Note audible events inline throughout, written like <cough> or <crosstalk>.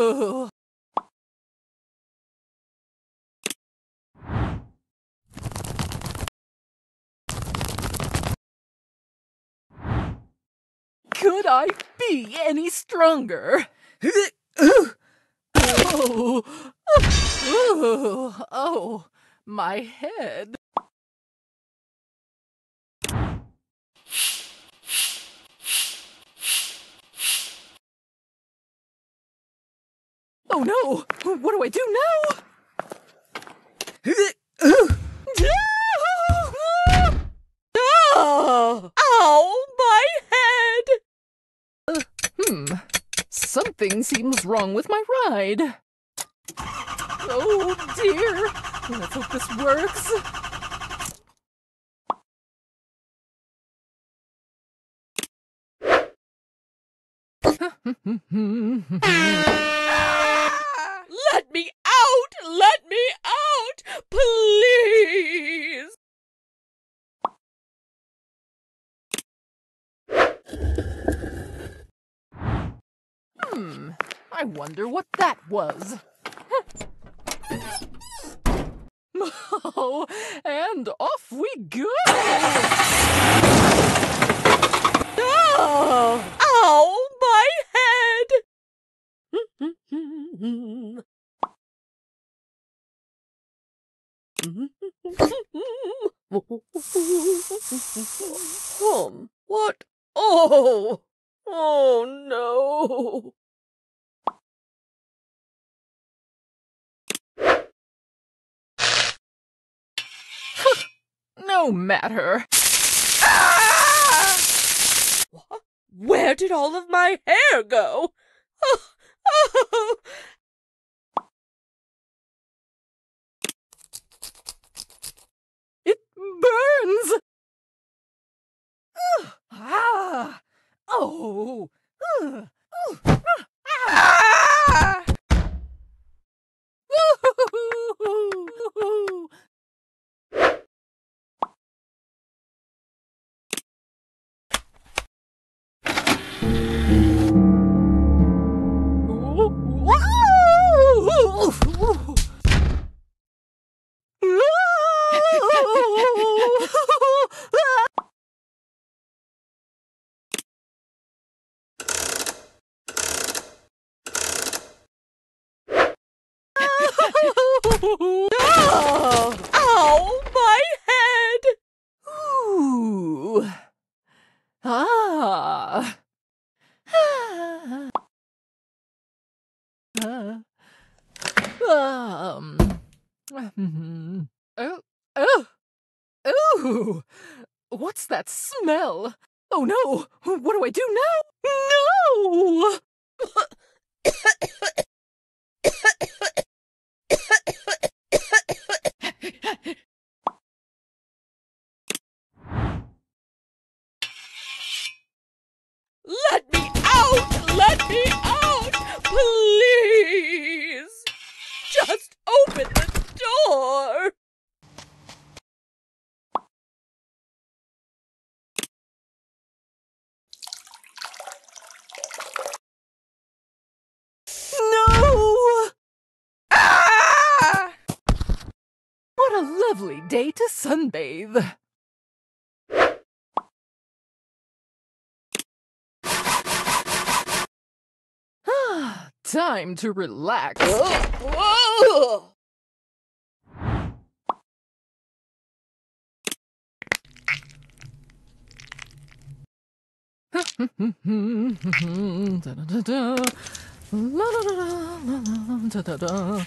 <laughs> Could I be any stronger? <laughs> Oh, oh, oh, my head. Oh no! What do I do now? Oh, <laughs> ow, my head. Hmm. Something seems wrong with my ride. Oh dear. Let's hope this works. <laughs> Out! Let me out! Please! hmm. I wonder what that was. <laughs> Oh, and off we go! Oh, ow, my head. <laughs> what? Oh, oh no. <laughs> No matter. Ah! Where did all of my hair go? <laughs> Oh, oh. Burns! Ugh, ah! Oh! Ugh, <laughs> ugh, Ah! <laughs> that smell! Oh no! What do I do now? No! <coughs> Let me out! Let me out! Please! Just open the door! What a lovely day to sunbathe. Ah, time to relax. Whoa. da da da da da da da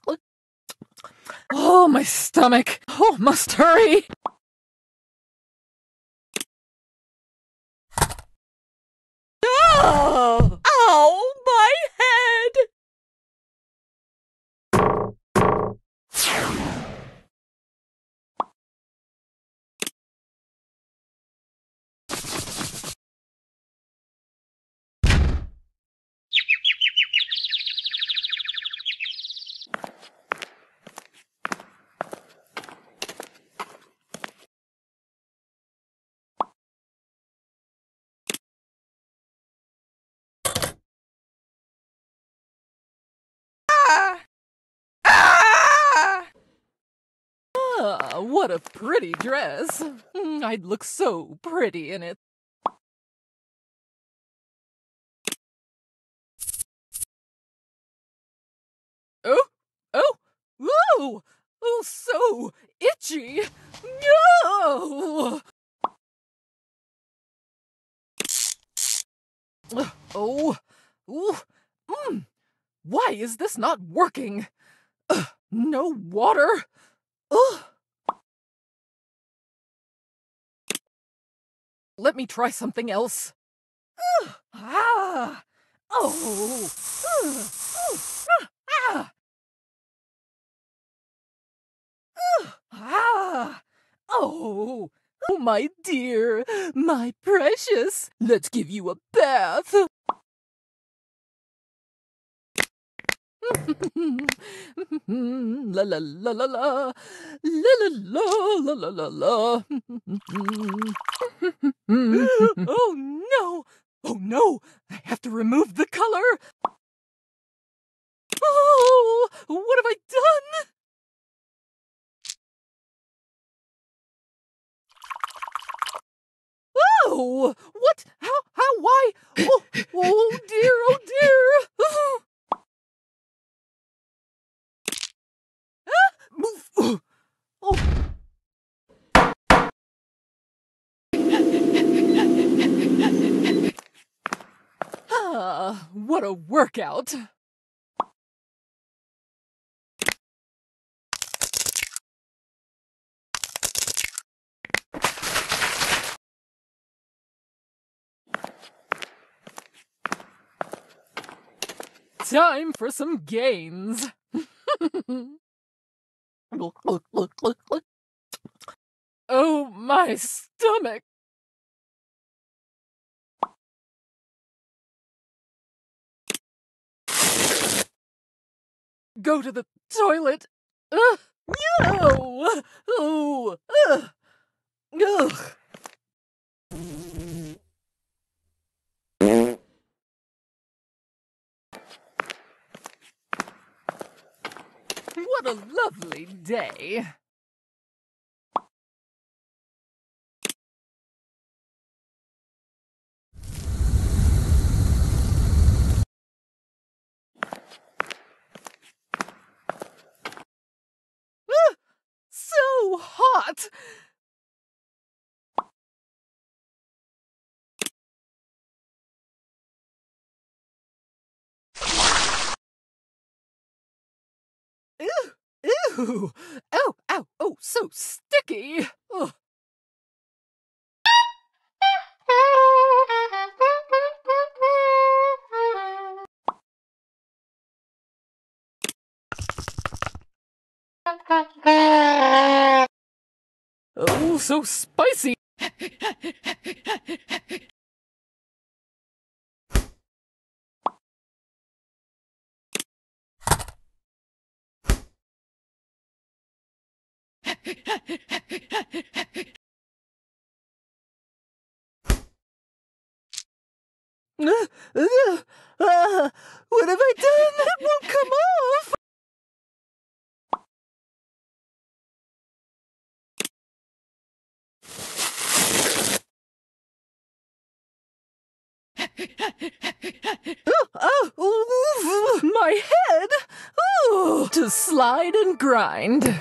Oh, my stomach. Oh, must hurry. Oh! Ow! My head! Ah! Ah! Ah, what a pretty dress. Mm, I'd look so pretty in it. Oh, oh, oh, oh, so itchy. No. Oh, ooh, mm. Why is this not working? Ugh, no water. Ugh. Let me try something else. Ah. Oh. Ah. Ah. Oh. Oh, my dear, my precious. Let's give you a bath. <laughs> la la la la la. La la la la la la <laughs> oh no. Oh no. I have to remove the color. Oh what have i done? Oh what? How how why? Oh oh dear oh dear <laughs> Move. Oh. Ah, what a workout. Time for some gains. <laughs> Oh, my stomach! Go to the toilet! Ugh! No! Oh! Ugh! Ugh! What a lovely day! Ah, So hot! Ew! Ew! Oh, ow, oh, so sticky! Oh, so spicy. Uh, what have I done? It won't come off. Oh, oh, my head! Oh, to slide and grind.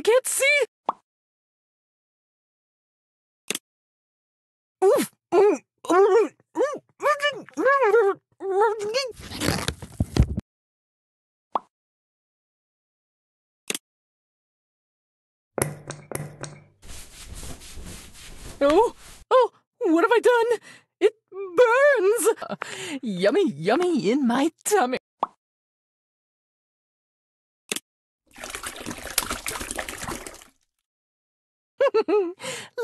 I can't see. Oof. Mm, mm, mm, oh, oh, what have I done? It burns! Uh, yummy, yummy in my tummy. <laughs>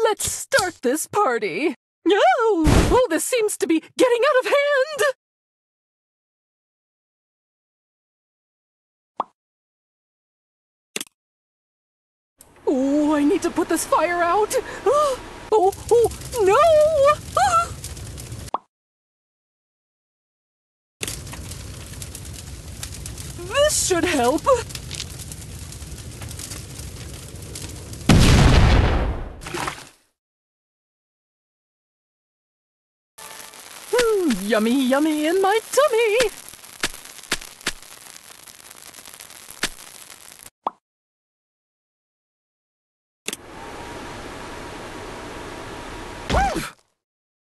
Let's start this party. Oh, oh, this seems to be getting out of hand. Oh, I need to put this fire out. <gasps> Oh, oh, no! <gasps> This should help. Mm, yummy, yummy in my tummy.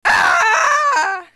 Ah!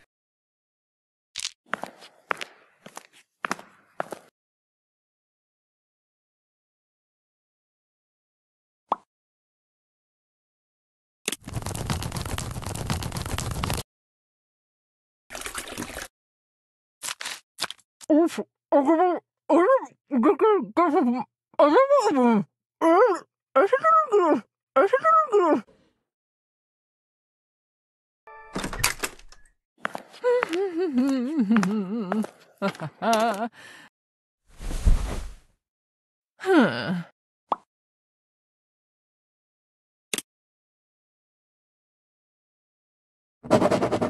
Huh.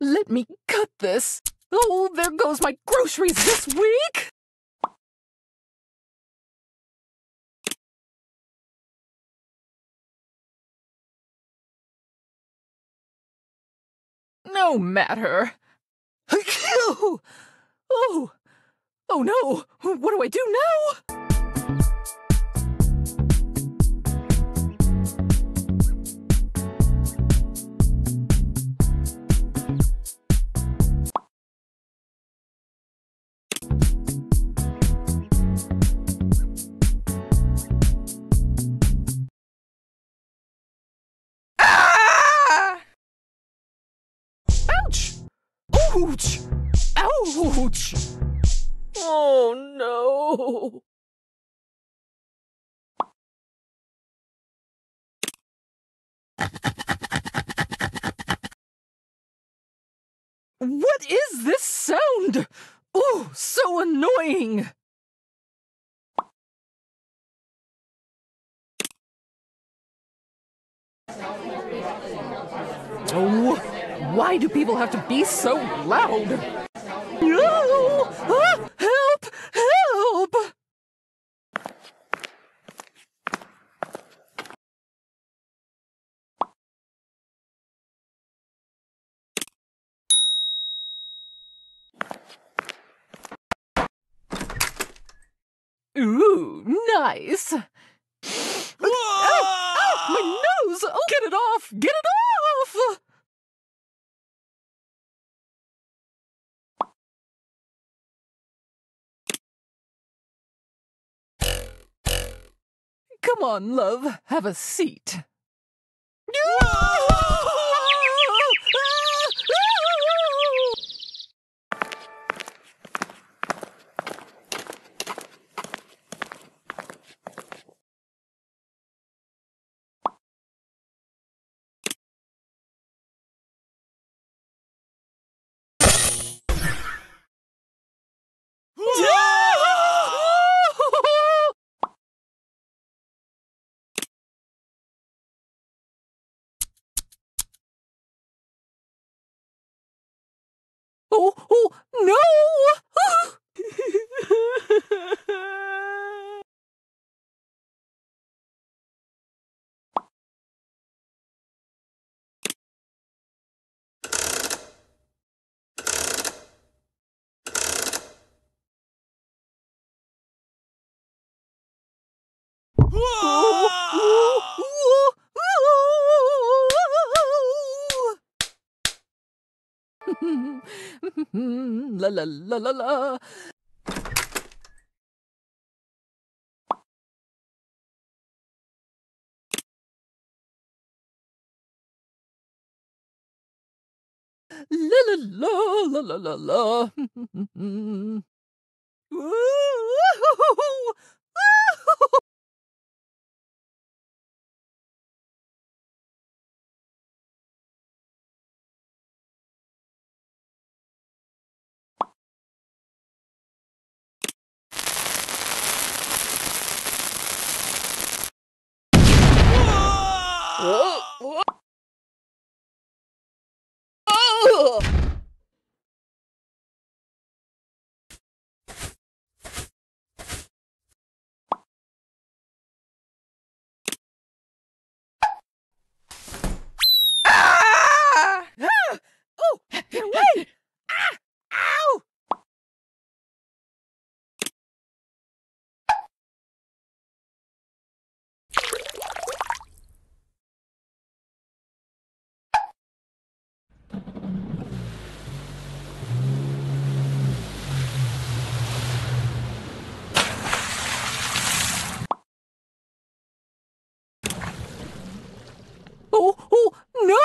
Let me cut this. Oh, there goes my groceries this week. No matter. <laughs> Oh, oh, no! What do I do now? <laughs> What is this sound? Oh, so annoying! Oh, why do people have to be so loud? eyes. My nose! Oh, get it off! Get it off! Come on, love, have a seat. Oh, oh, no! <laughs> la la la la la. La la la la la la. <laughs> Woo-hoo-hoo! Whoa, whoa. Oh! Ah! Ah! Oh, get away! Ah! Ow! Oh, oh, no!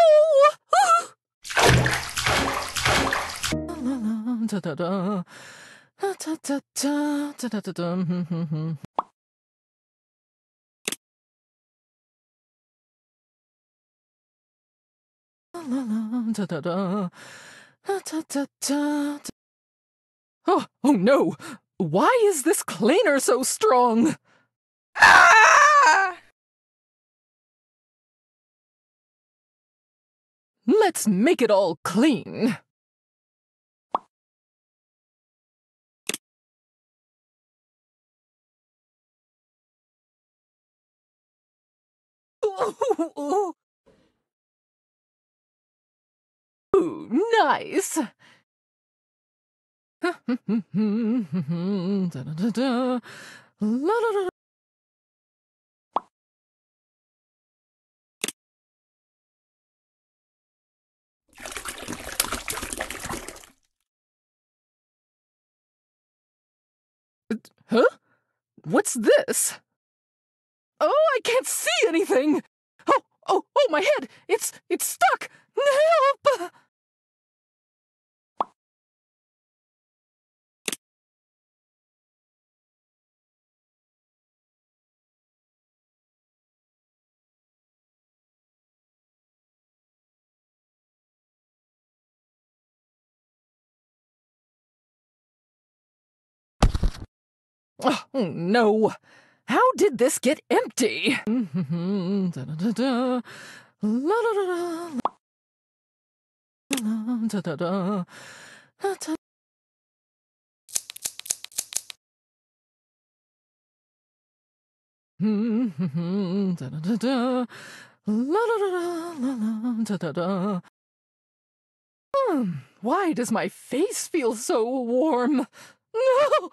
Da da da. Da da da da da da da da. Hmm, hmm. Da da da. Da da da. Oh, oh no! Why is this cleaner so strong? Let's make it all clean. Ooh, Ooh, nice. Da-da-da-da. La-da-da-da. <laughs> Huh? What's this? Oh, I can't see anything. Oh, oh, oh, my head! It's it's stuck. Help! Ah, oh, no. How did this get empty? Why does my face feel so warm? No!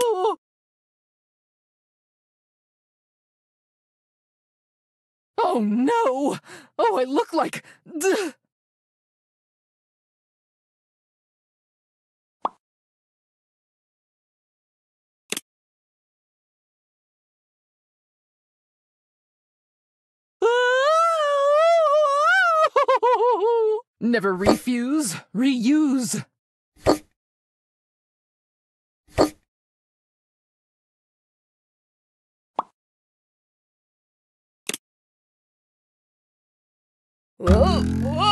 Oh. no! Oh, I look like. Duh. <laughs> Never refuse, reuse. Whoa! Whoa!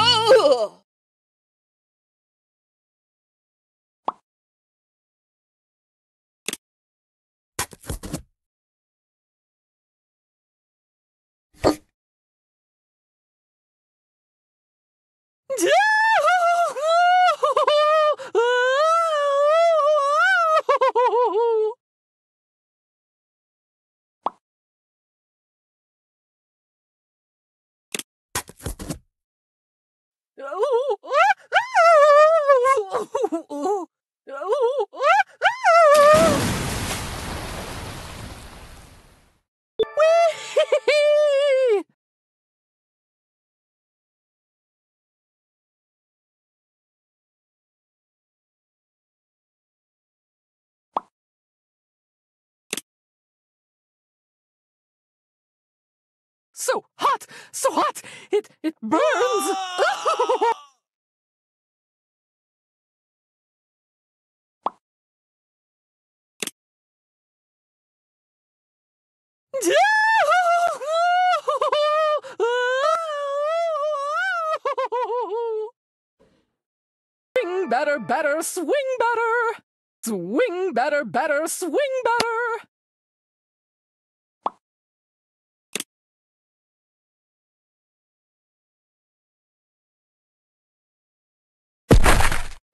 So hot, so hot, it it burns. <laughs> Swing better, better, swing better. Swing better, better, swing better.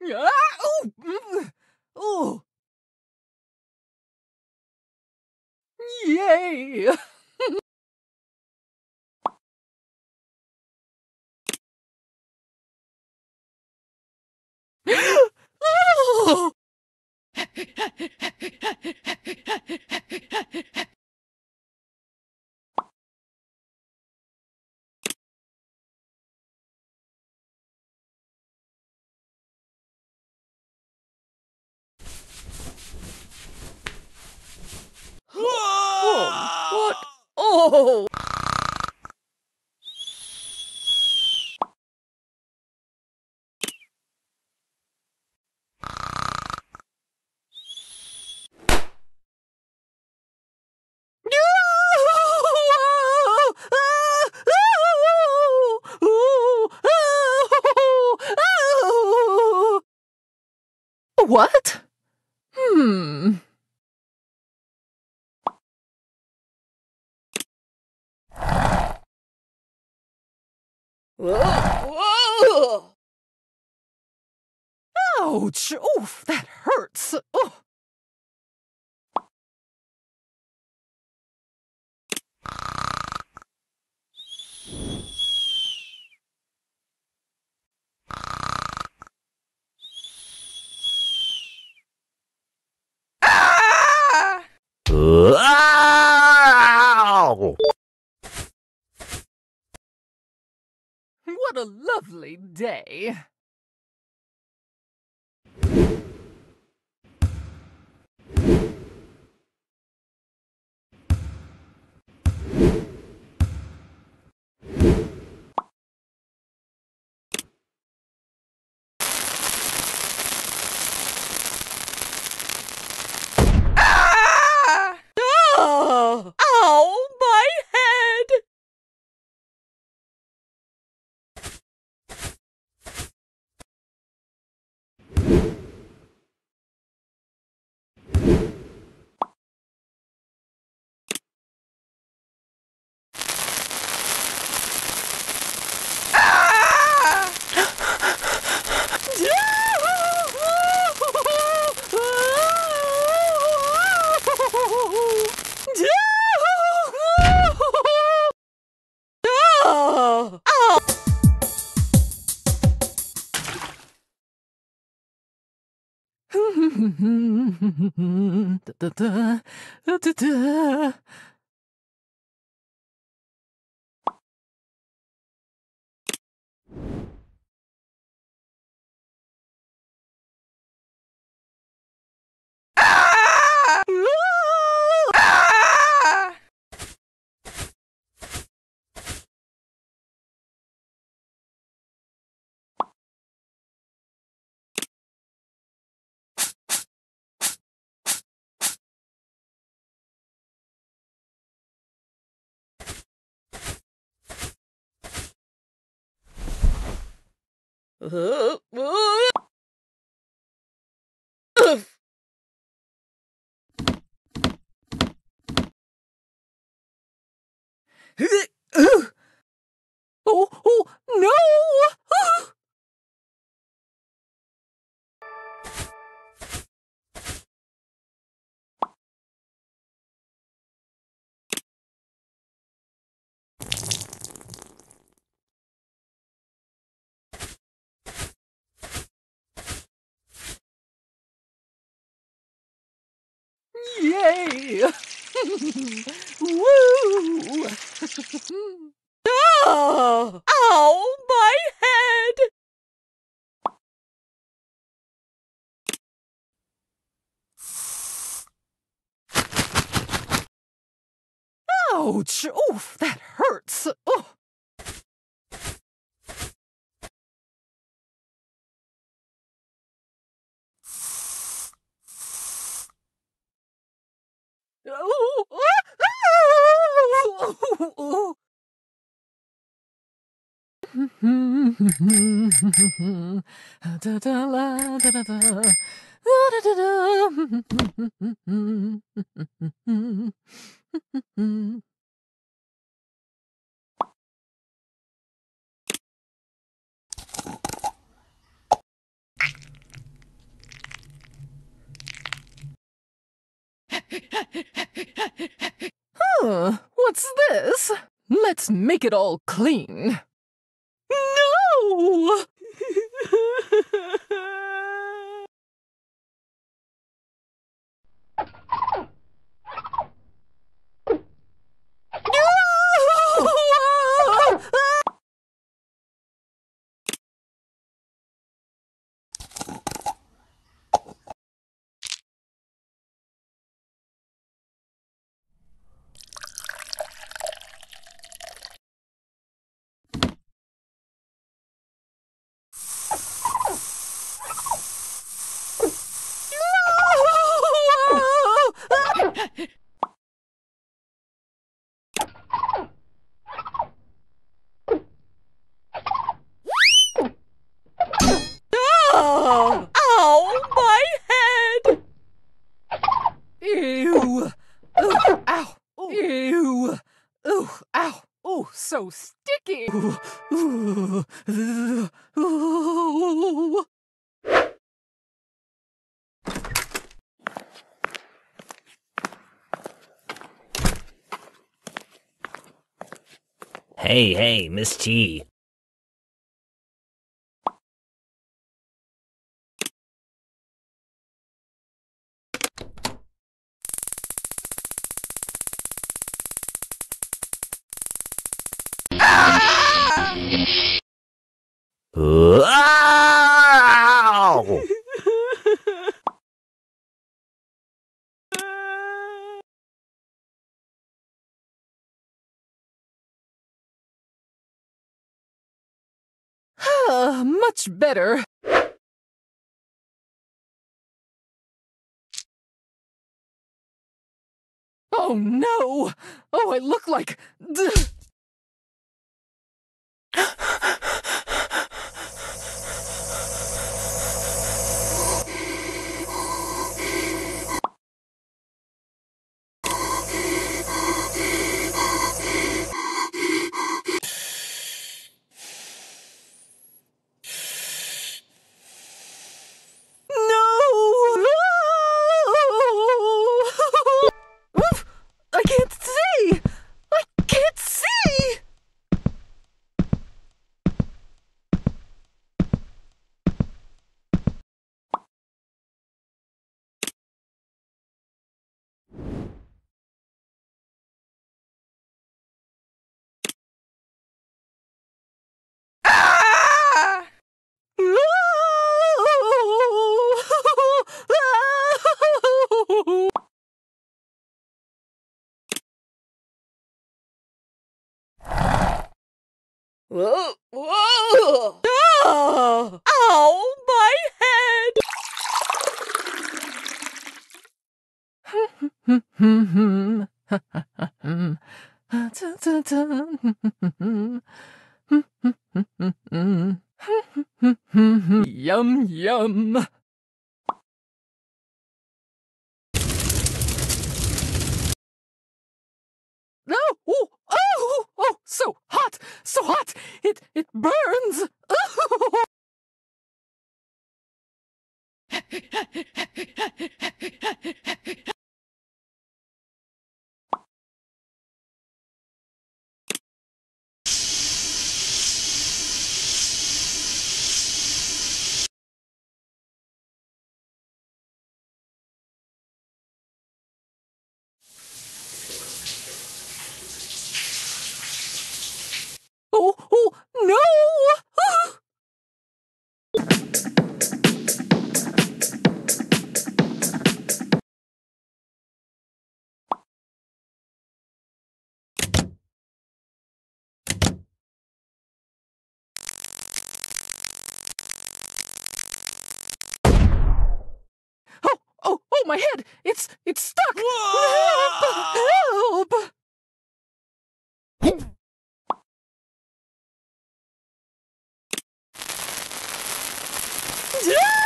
Ah, ooh, mm, ooh. Yay! <laughs> Oh! Oh, what? Oh! What? Hmm. Whoa! Whoa! Ouch! Oof, that hurts. Oh. Ah! Ow! What a lovely day. Da-da-da, Ah! Ah! Uh, Yay! <laughs> Woo! <laughs> Oh, ow, my head! Ouch! Oof, that hurts. Oh. Oh, oh, oh. Da. Huh, what's this? Let's make it all clean. No! <laughs> No! Oh, ow, my head! Ew! Ooh, ow! Ew! Ooh, ow! Ooh, so sticky! Hey, hey, Miss T. better. Oh no! Oh, I look like. No! Oof! I can't see! I can't see! Ah! Whoa, whoa! Oh, ow, my head! Yum Help!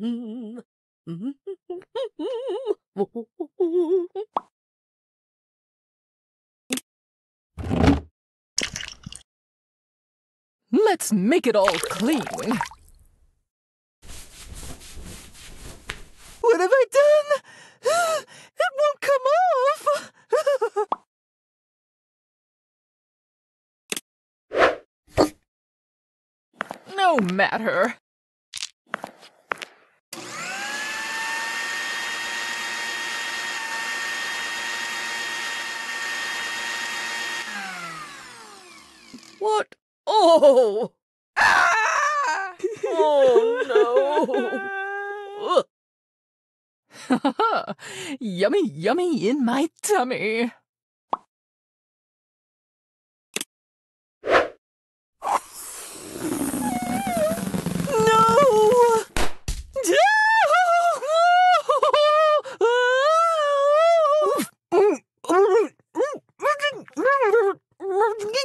Let's make it all clean. What have I done? <gasps> It won't come off. <laughs> no matter. What? Oh! Ah! Oh no! <laughs> <laughs> yummy, yummy in my tummy.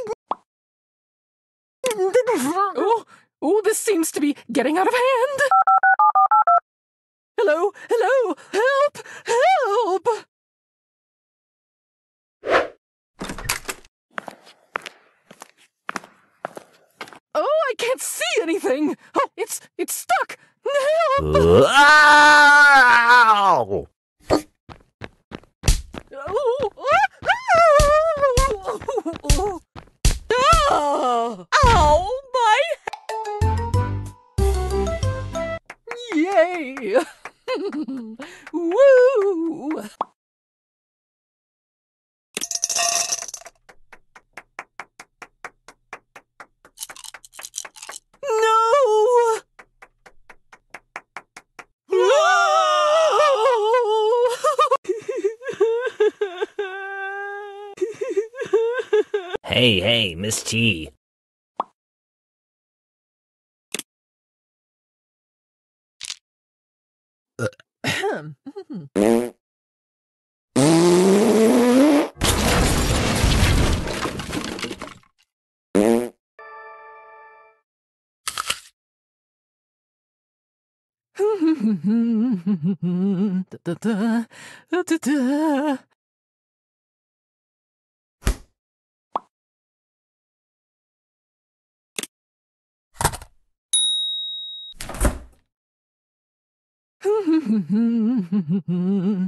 <laughs> Oh, oh, this seems to be getting out of hand. Hello, hello, help, help! Oh, I can't see anything. Oh, it's it's stuck. Help! Ow! <laughs> Ah! Da-da-da.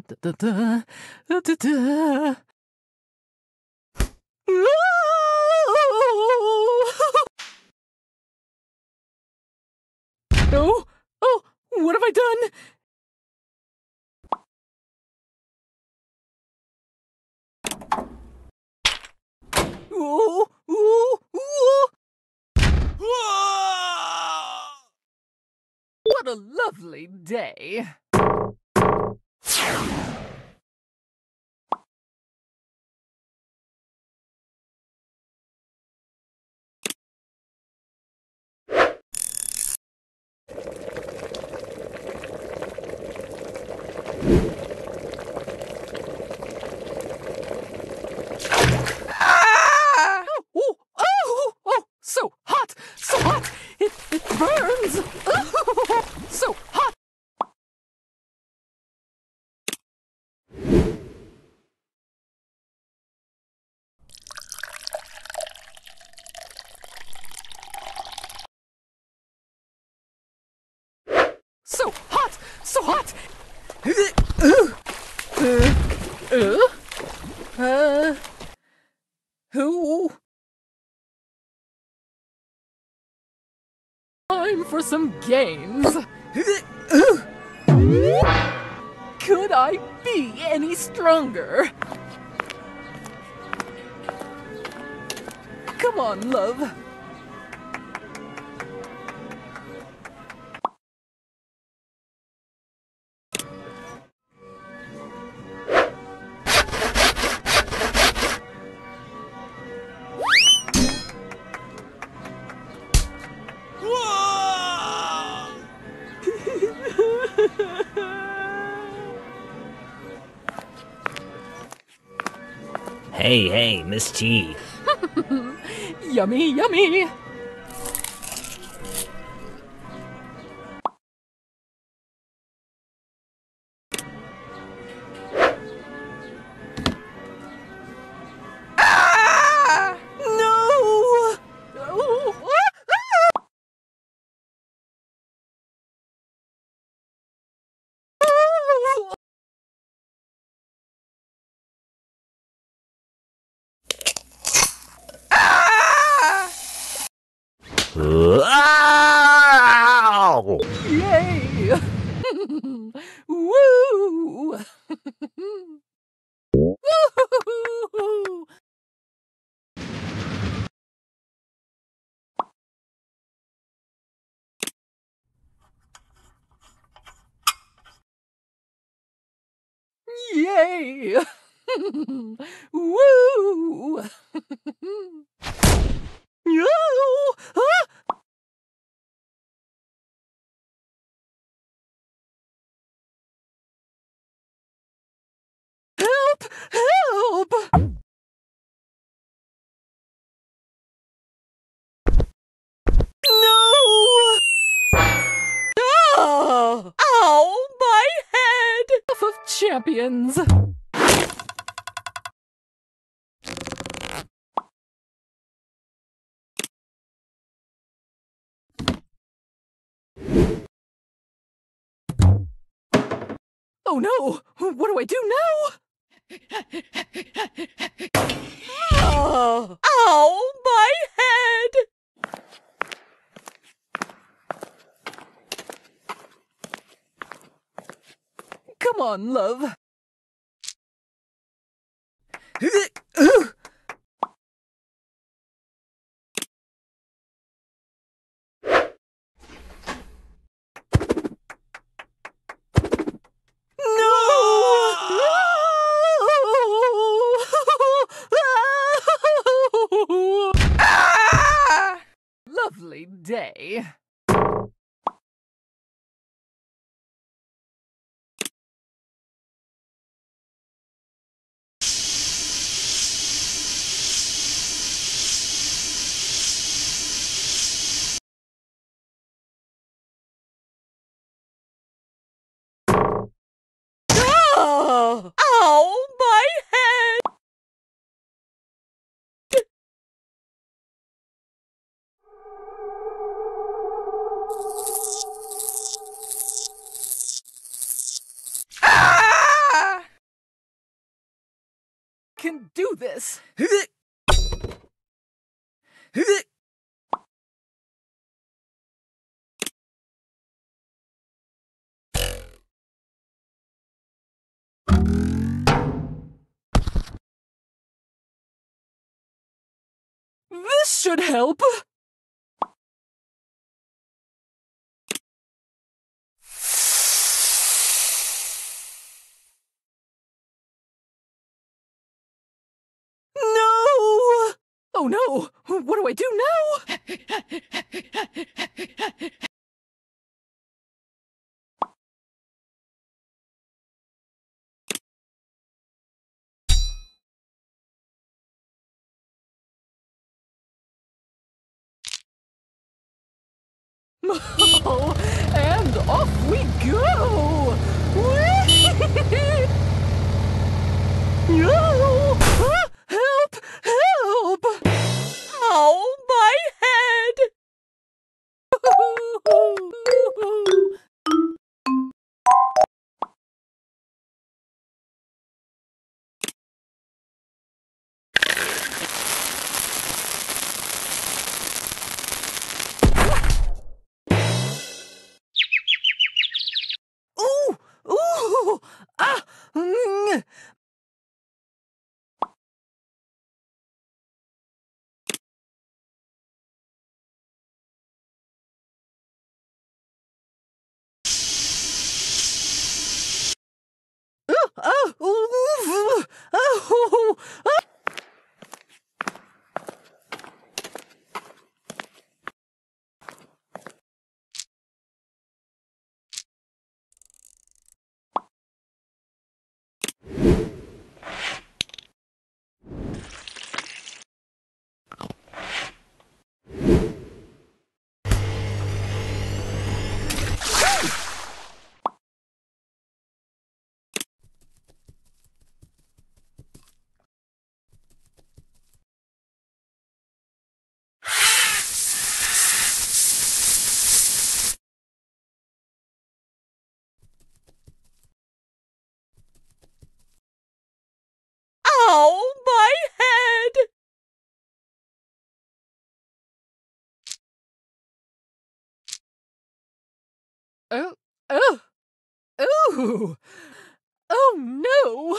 Da-da-da, da-da-da. Oh, oh, what have I done? What a lovely day. Ah! Oh, oh, oh, so hot, so hot. It, it burns. so hot. So hot, so hot. Uh, uh, who? Time for some games. Could I be any stronger? Come on, love. Hey, hey, Miss T. <laughs> Yummy, yummy. Ow! Yay! Woo! Woo! Yay! Woo! Yo! Ah! Help! Help! No! Oh! Ow! My head! Half of champions. Oh no! What do I do now? <laughs> Oh! Ow! My head! Come on, love. Ah! Day. <gasps> Oh! Ow! My head! Ah! Can do this. <laughs> This should help. No! Oh no! What do I do now? <laughs> <laughs> and off we go! <laughs> oh, no!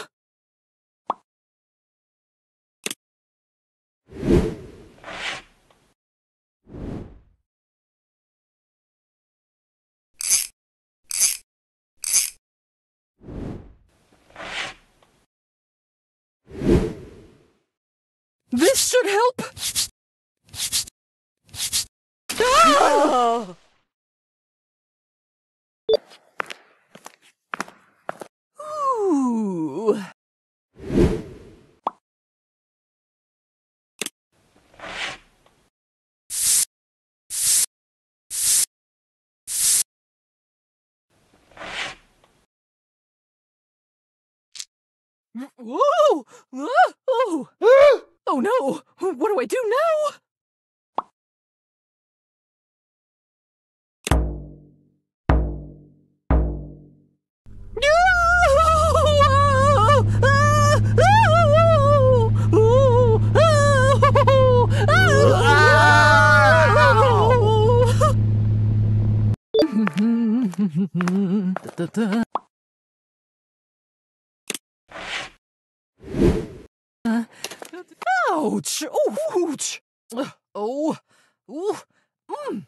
This should help. Ah! Oh. Ooh. Whoa! Oh! oh no! What do I do now? Ouch! <laughs> Oh, <laughs> ouch! Ouch! Oh, ooh, mm.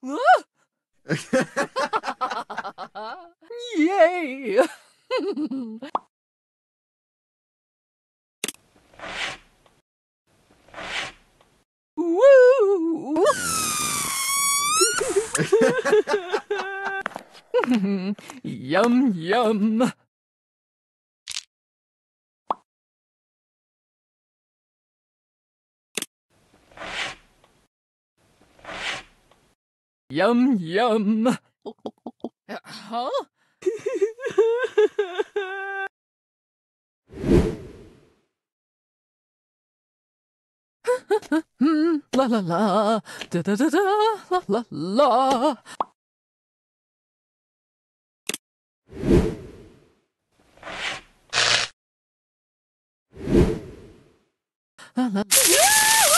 <laughs> Yay! <laughs> Woo! yum yum. Yum, yum. Uh, Huh? <laughs> La la la, da da da da, la la la. La la.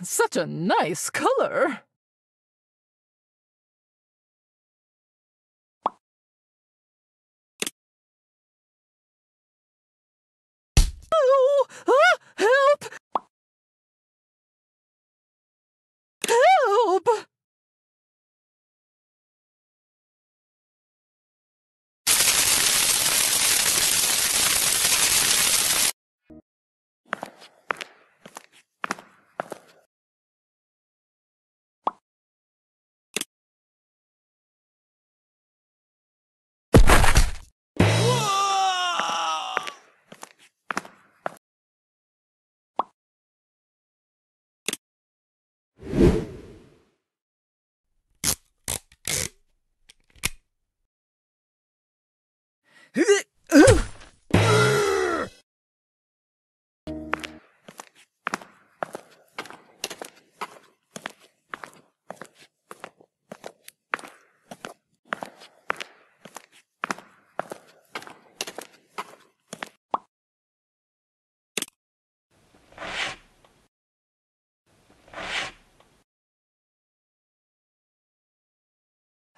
<laughs> such a nice color.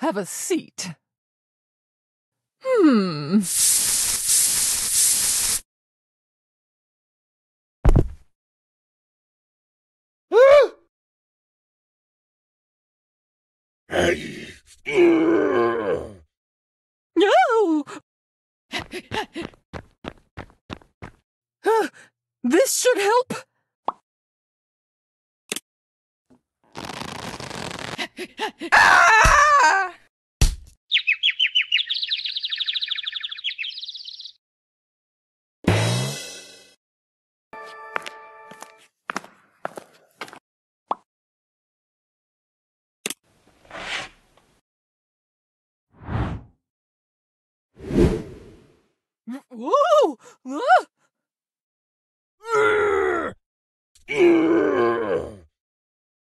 Have a seat. Hmm. <gasps> <gasps> No! Uh, <gasps> this should help. Ah!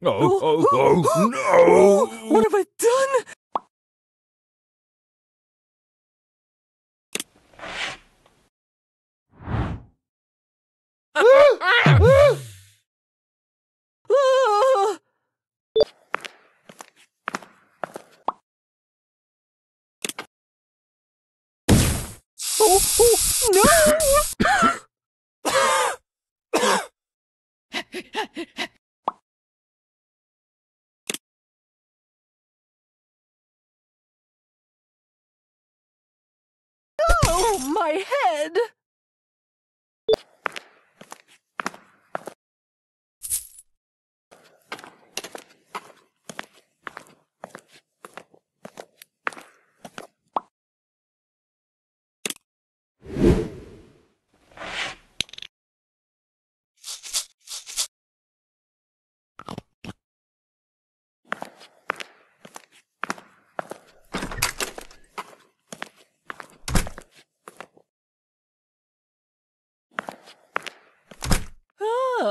Oh, oh, oh, no! What have I done? Ah! Oh, oh, no! Oh, my head!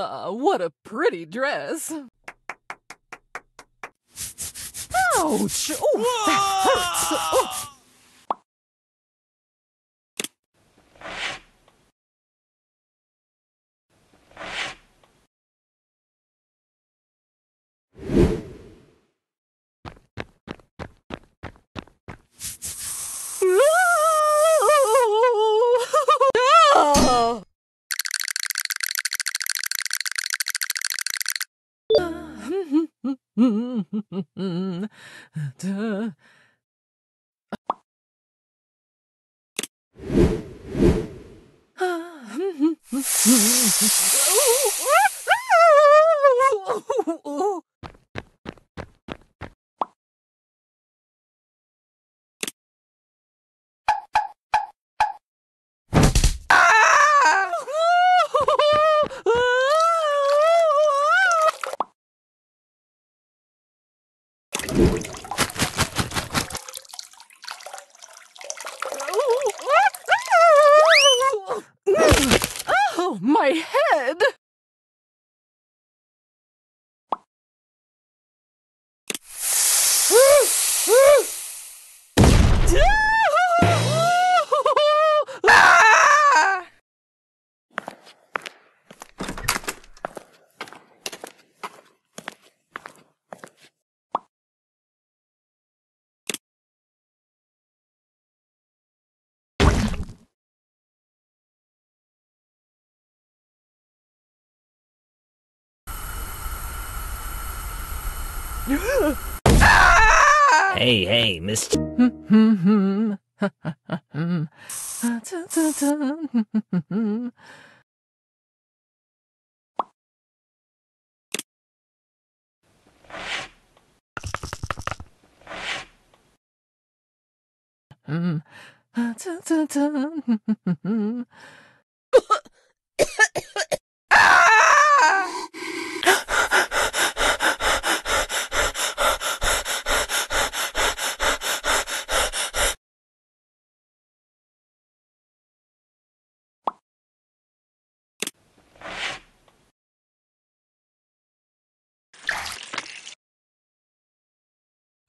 Ah, what a pretty dress. Ouch! Oh, that hurts! Oh. Ah! Duh. Oh, my head! Hey, hey, Miss T.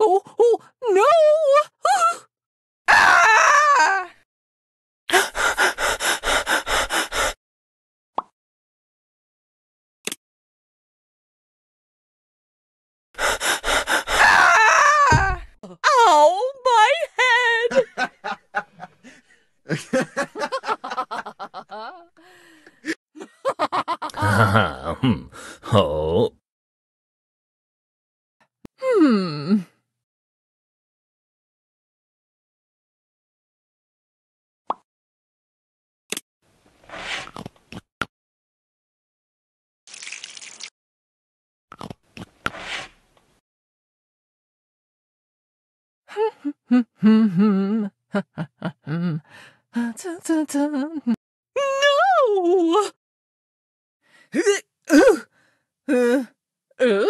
Oh, oh, no! Oh, my head! Hmm. oh. Hmm. No! Uh, <laughs> uh,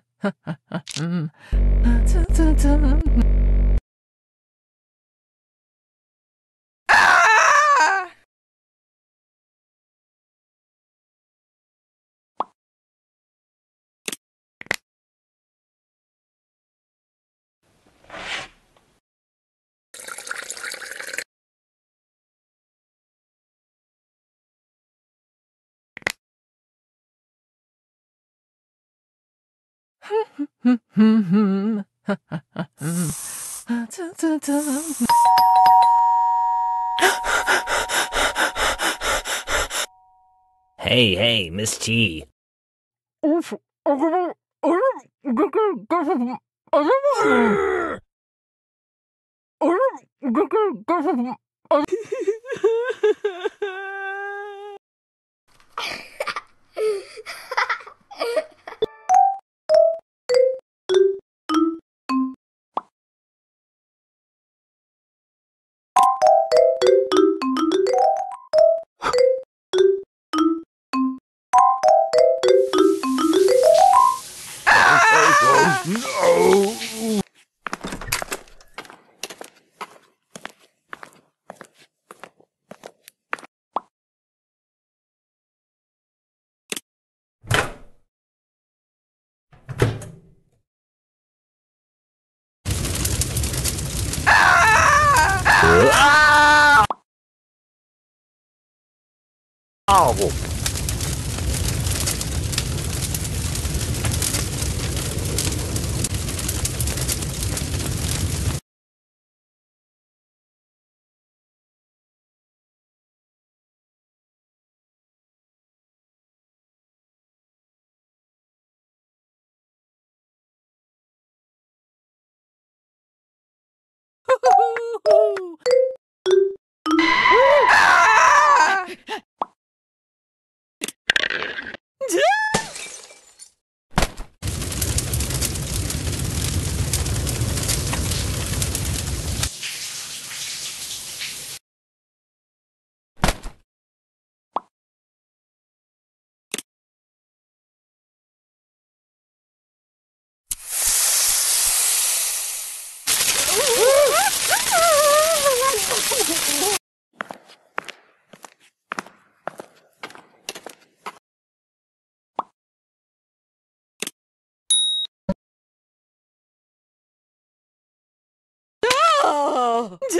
<laughs> <laughs> Ah! <laughs> Hey, hey, Miss T. <laughs> Oh. Oh! Oh! <laughs> <laughs>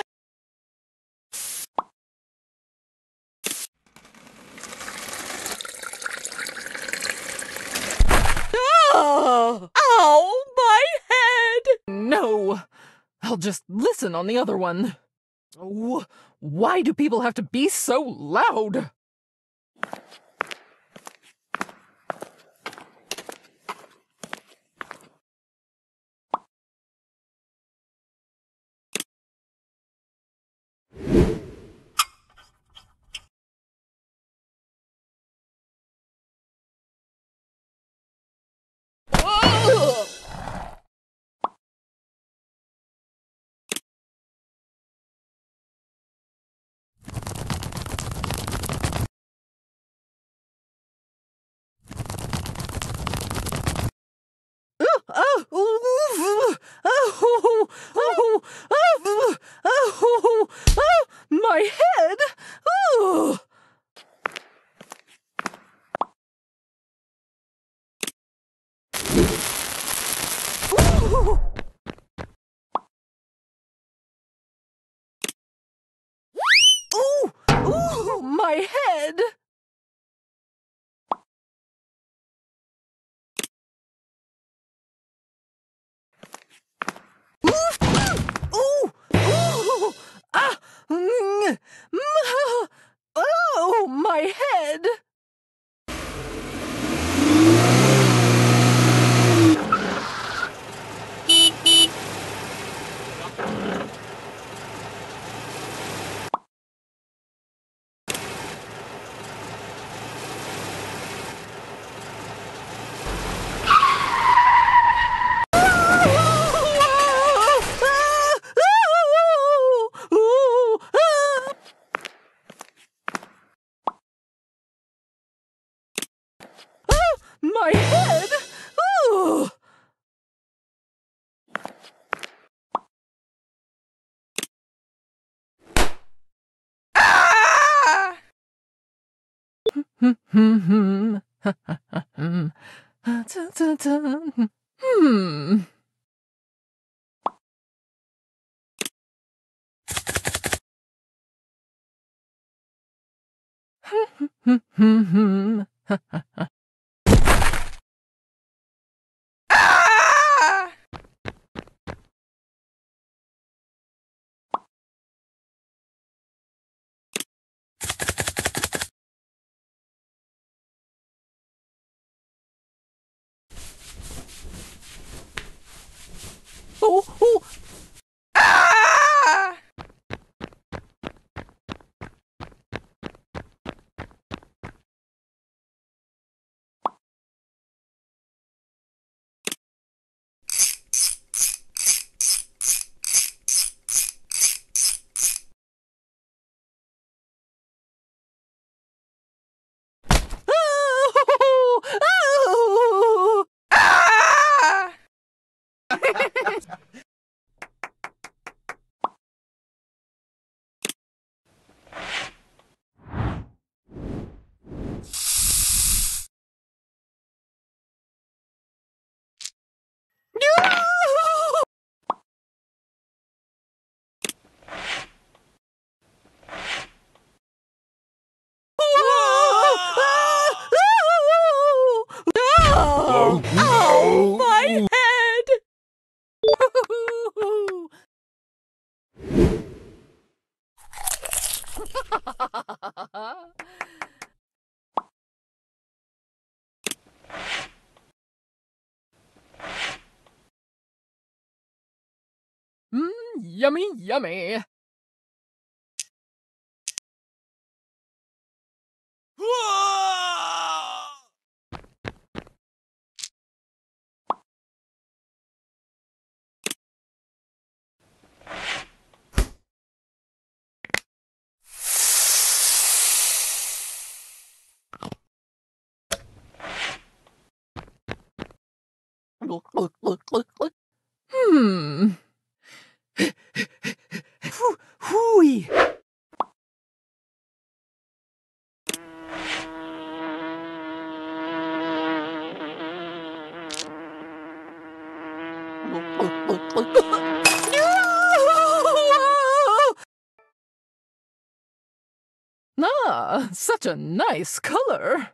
<laughs> Ow! My head! No! I'll just listen on the other one. Wh- Why do people have to be so loud? Hmm. Hmm. Hmm. Ha, ha, ha, hmm. Ah, ta, ta, ta. Hmm. Hmm. Hmm. Hmm. Hmm. Ha, ha, ha. Ah! Oh, oh, Ah! oh, oh. Ah! Oh, Oh, my head! mm, yummy, yummy. Such a nice color.